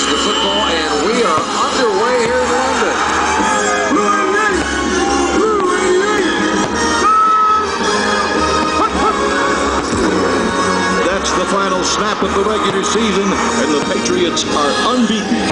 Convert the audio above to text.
watch the football, and we are underway here in London. That's the final snap of the regular season, and the Patriots are unbeaten